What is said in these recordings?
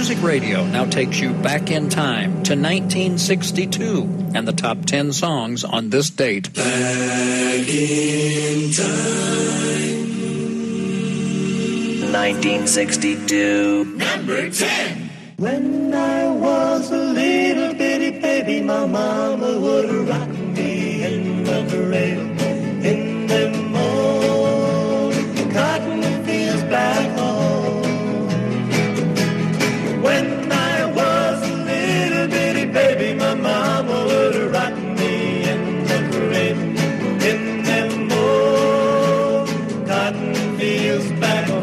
Music Radio now takes you back in time to 1962 and the top 10 songs on this date. Back in time. 1962. Number 10. When I was a little bitty baby, my mama would rock me in the cradle. Fields back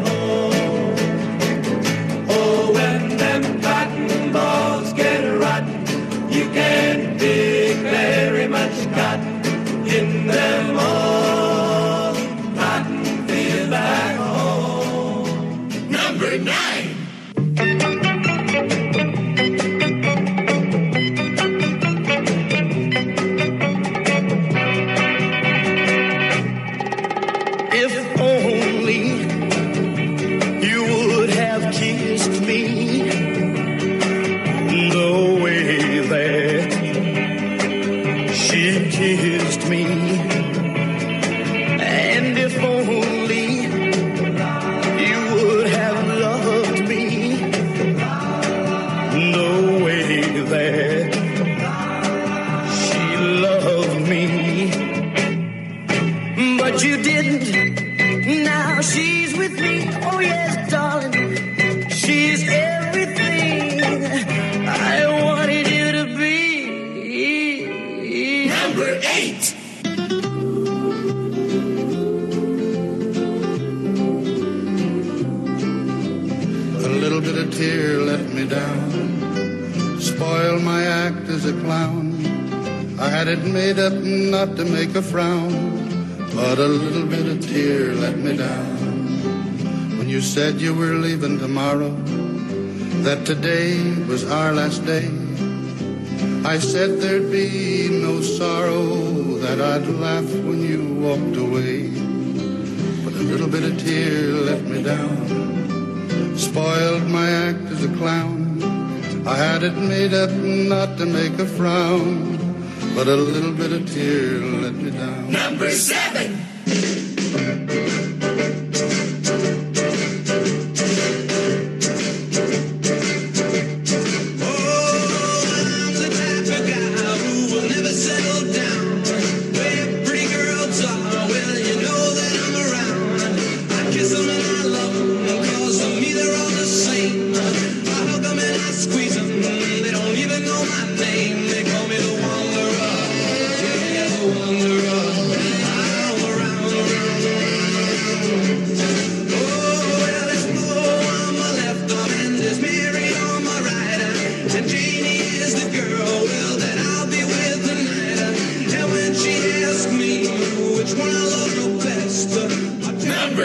A bit of tear let me down, spoiled my act as a clown. I had it made up not to make a frown, but a little bit of tear let me down. When you said you were leaving tomorrow, that today was our last day, I said there'd be no sorrow, that I'd laugh when you walked away. But a little bit of tear let me down spoiled my act as a clown. I had it made up not to make a frown, but a little bit of tear let me down. Number 7.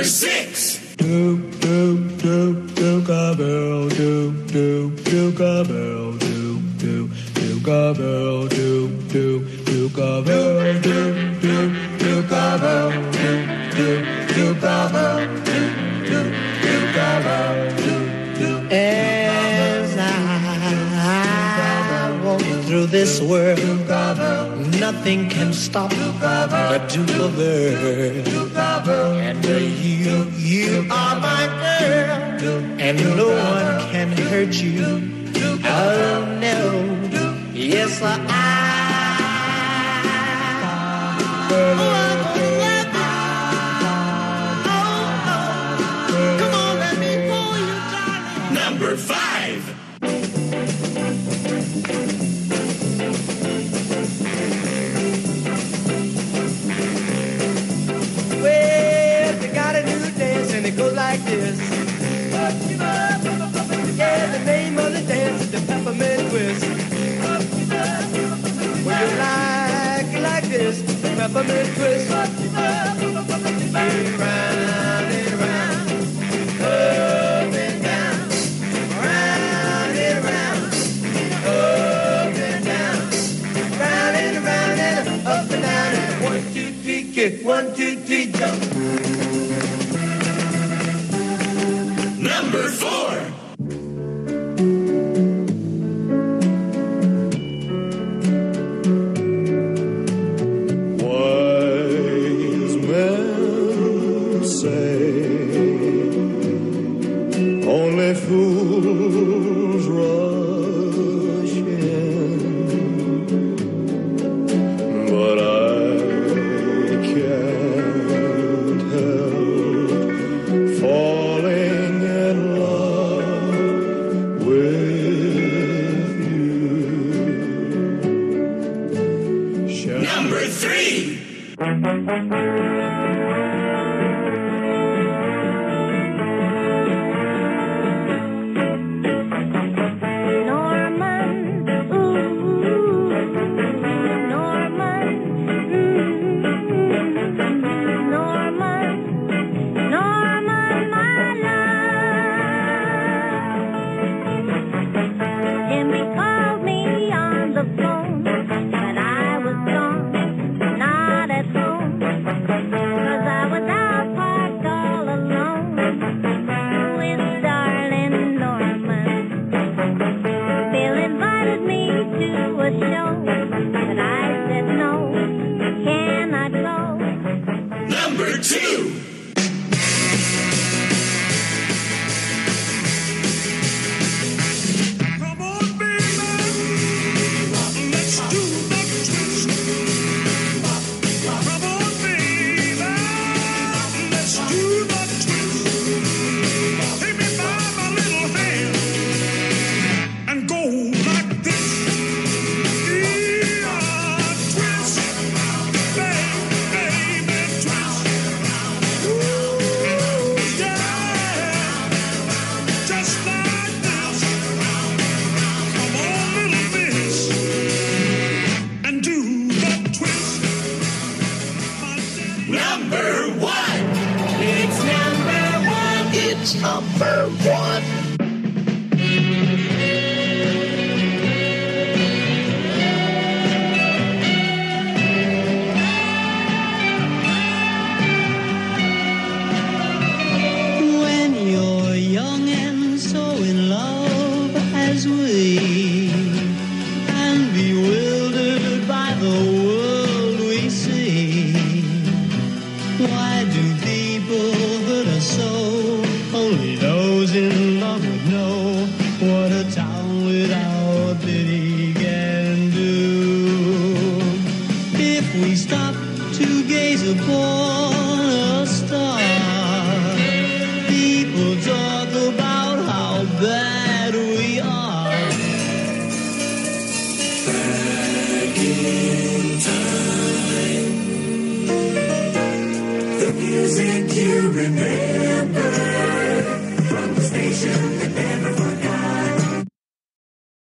Number 6. Doop, doop, doop, doop, bell, doop, doop, doop, bell, doop, doop, doop, bell, doop, doop, doop, bell, doop, doop, doop, bell, doop, doop, doop, through this world, nothing can stop the Duke. And you, you are my girl, and no one can hurt you. Oh no, yes I. peppermint twist. Round and round, up and down, round and round, up and down, round and round and up and down. And one, two, three, kick. One, two, three, jump. zoei. Remember.